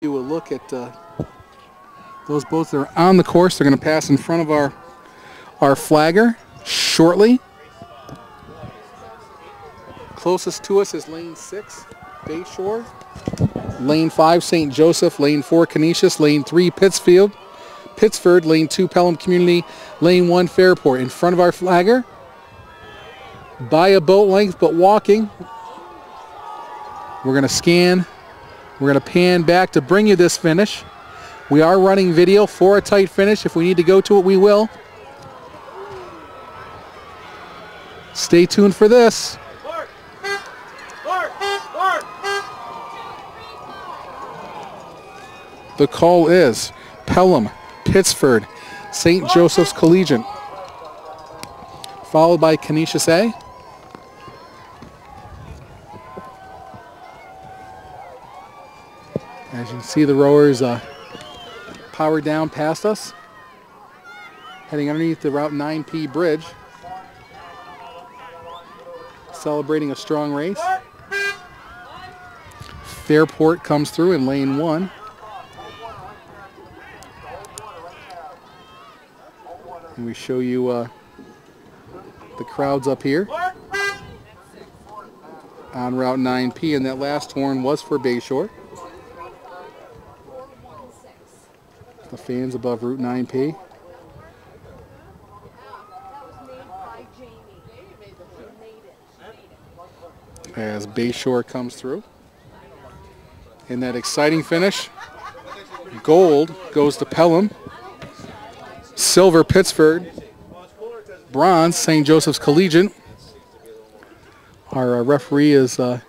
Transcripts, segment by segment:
You will look at uh, those boats that are on the course. They're going to pass in front of our our flagger shortly. Closest to us is lane six, Bayshore. Lane five, St. Joseph. Lane four, Canisius. Lane three, Pittsfield. Pittsford. Lane two, Pelham Community. Lane one, Fairport. In front of our flagger, by a boat length, but walking. We're going to scan we're going to pan back to bring you this finish. We are running video for a tight finish. If we need to go to it, we will. Stay tuned for this. The call is Pelham, Pittsford, St. Joseph's Collegiate, followed by Canisius A. As you can see, the rowers uh, powered down past us, heading underneath the Route 9P bridge, celebrating a strong race. Fairport comes through in lane one. And we show you uh, the crowds up here on Route 9P, and that last horn was for Bayshore. The fans above Route 9P. As Bayshore comes through. In that exciting finish, gold goes to Pelham, silver Pittsford, bronze St. Joseph's Collegiate. Our uh, referee is uh,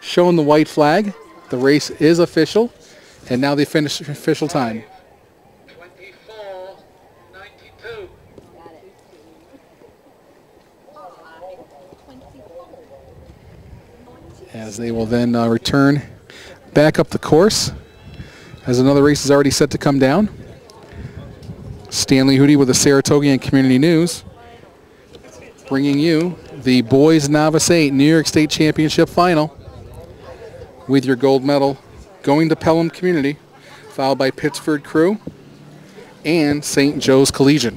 showing the white flag. The race is official, and now the finish official time. As they will then uh, return back up the course as another race is already set to come down. Stanley Hootie with the Saratoga Community News bringing you the Boys Novice 8 New York State Championship Final with your gold medal going to Pelham Community, followed by Pittsford Crew and St. Joe's Collegiate.